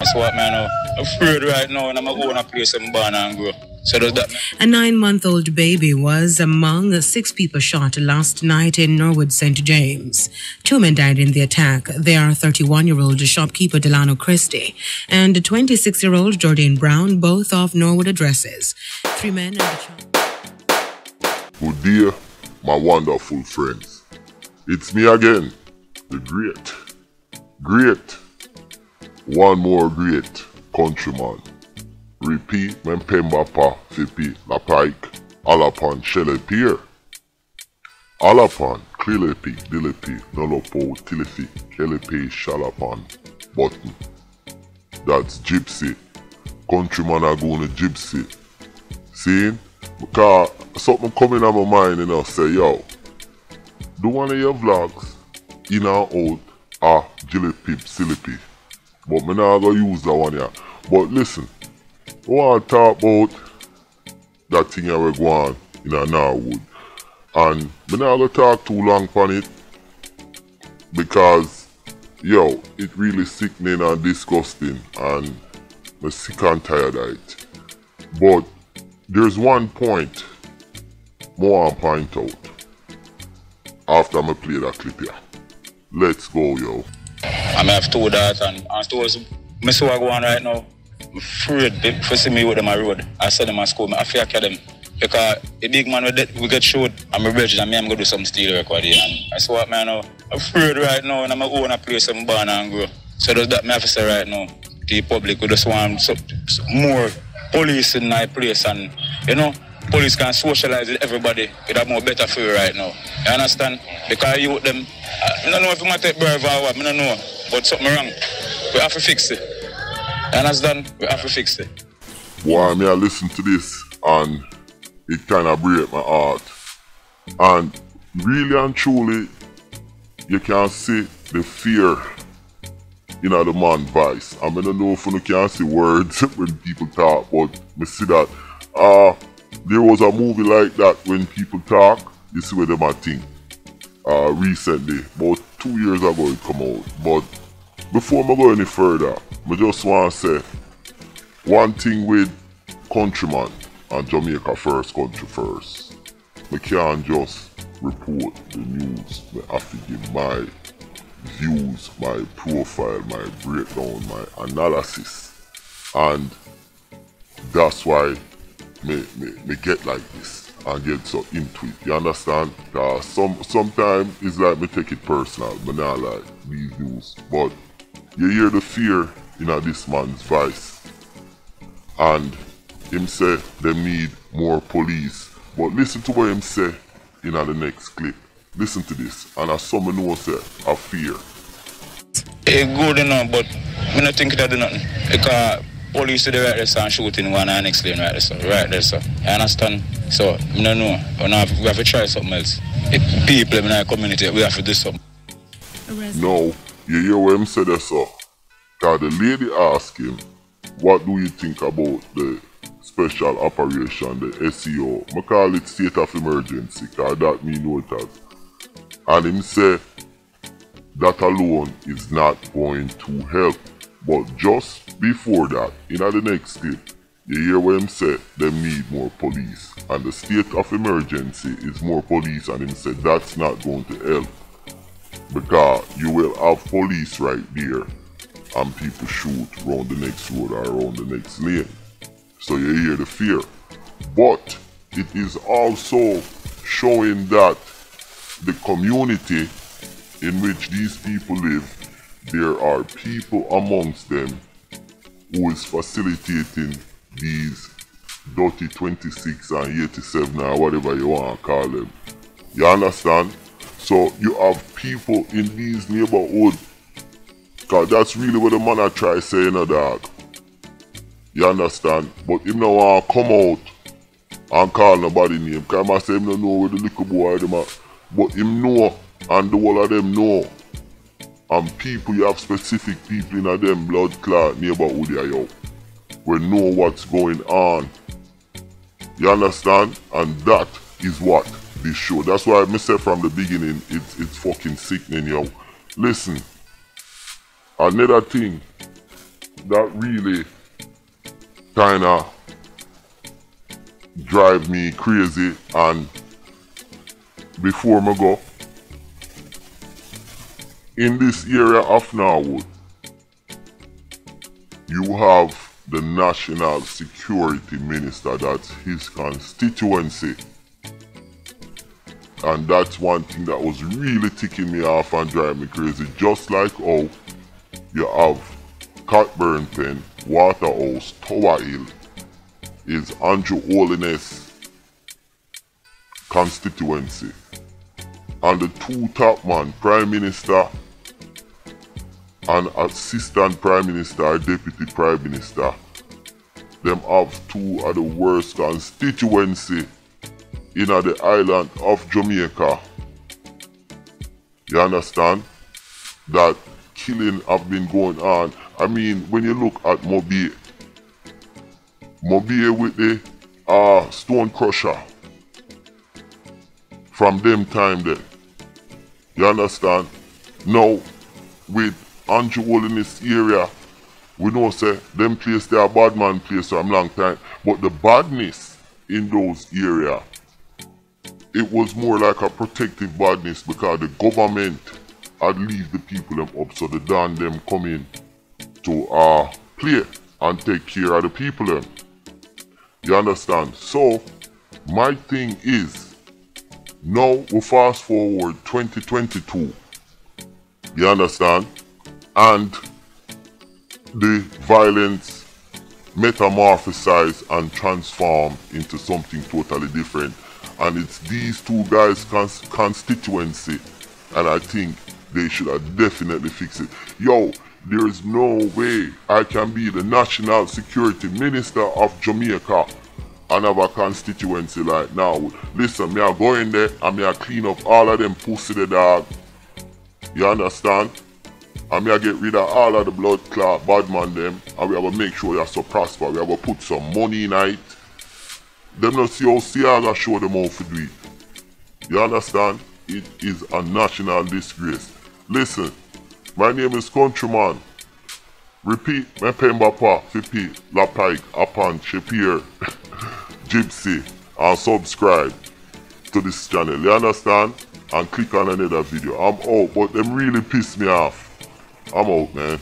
That's what man I'm afraid right now and I'm going to place in born and grow. So does that A nine month old baby was among the six people shot last night in Norwood, St. James. Two men died in the attack. They are 31 year old shopkeeper Delano Christie and 26 year old Jordan Brown, both of Norwood addresses. Three men and a child. Good day, my wonderful friends. It's me again, the great, great, one more great countryman. Repeat when Pembapa Fipi La Pike, Alapan Shelepier. Alapan, Krilepi, Dilepi, Nolopo, Tilifi, Kelepi, Shalapan, Button. That's Gypsy. Countryman are going to Gypsy. See? Because something coming on my mind and I say, yo, do one of your vlogs in and out ah Jilly Pip Silly Pip. But me not gonna use that one yeah. But listen, I wanna talk about that thing I we go on in a Norwood. And me not gonna talk too long on it because yo, it really sickening and disgusting and me sick and tired of it. But there's one point more I'm point out after I play that clip here. Let's go, yo. I may have two daughters and, and towards me see what go on right now. I'm afraid for see me with them on road. I said them at school, I fear them. Because a big man we, get- we get shot, I'm a bridge and me I'm gonna do some steel record here. And I see what man. I'm afraid right now and I'm going to place some born and grow. So does that me have to say right now. The public we just want some, some more police in my place and you know police can socialize with everybody. It have more better you right now. You understand? Because you them I don't know if you might take brave or what, I don't know. But something wrong. We have to fix it. You understand? We have to fix it. Boy, me I listen to this and it kind of break my heart. And really and truly, you can see the fear in the man voice. I mean, I don't know if you can see words when people talk, but me see that uh, there was a movie like that when people talk, you see where them a think. Uh, recently, about two years ago it come out. But before I go any further, I just want to say one thing with countryman and Jamaica first country first. We can't just report the news. We have to give my views, my profile, my breakdown, my analysis. And that's why me, me, me get like this and get so into it. You understand? Uh, some sometimes it's like me take it personal, but not like these news. But you hear the fear in a this man's voice. And him say them need more police. But listen to what him say in the next clip. Listen to this. And as someone know say, I fear. It's good enough, but I don't think that do nothing. Because police do the right there so, and shooting one and next lane right there, so. Right there, so. You understand? So, I don't know. We have, we have to try something else. If people in our community, we have to do something. No, you hear what him said there, so. Cause the lady asked him, what do you think about the special operation, the SEO? I call it state of emergency, cause that me know it as. And him say, that alone is not going to help. But just before that, in the next clip, you hear what him say, them need more police. And the state of emergency is more police, and him said that's not going to help. Because you will have police right there, and people shoot around the next road or around the next lane. So you hear the fear. But it is also showing that the community in which these people live, there are people amongst them who is facilitating these dirty 26 and 87 or whatever you want to call them. You understand? So you have people in these neighborhood, cause that's really what the man I try saying a dog. You understand? But him no want to come out and call nobody name. Cause I say him no know where the little boy them at. But him know and the whole of them know. And people, you have specific people in a them blood clot neighborhood here, yo. We know what's going on. You understand? And that is what this show. That's why I said from the beginning, it's it's fucking sickening, yo. Listen, another thing that really kinda drive me crazy and before me go in this area of Norwood you have the national security minister that's his constituency and that's one thing that was really ticking me off and driving me crazy just like how you have Cockburn Pen, Waterhouse, Tower Hill is Andrew Holness constituency. And the two top man, Prime Minister and Assistant Prime Minister or Deputy Prime Minister, them have two of the worst constituency in the island of Jamaica. You understand? That killing have been going on. I mean, when you look at MoBay, MoBay with the uh, stone crusher from them time there. You understand? Now, with Andrew Holness area, we know say them place they are bad man place for a long time. But the badness in those area, it was more like a protective badness because the government had leave the people them up so the Dan them come in to uh play and take care of the people them. You understand? So my thing is now we fast forward 2022. You understand? And the violence metamorphosize and transform into something totally different. And it's these two guys' cons- constituency. And I think they should have definitely fixed it. Yo, there is no way I can be the national security minister of Jamaica and have a constituency like now. Listen, me I go in there and me I clean up all of them pussy the dog. You understand? And me I get rid of all of the blood clot bad man them and we have to make sure you're so prosper. We have to put some money in it. Them not see how Seattle show them how to do it. You understand? It is a national disgrace. Listen, my name is Countryman. Repeat, my Pemba repeat, La Pike, Apan, Shapir, Gypsy, and subscribe to this channel. You understand? And click on another video. I'm out, but them really piss me off. I'm out, man.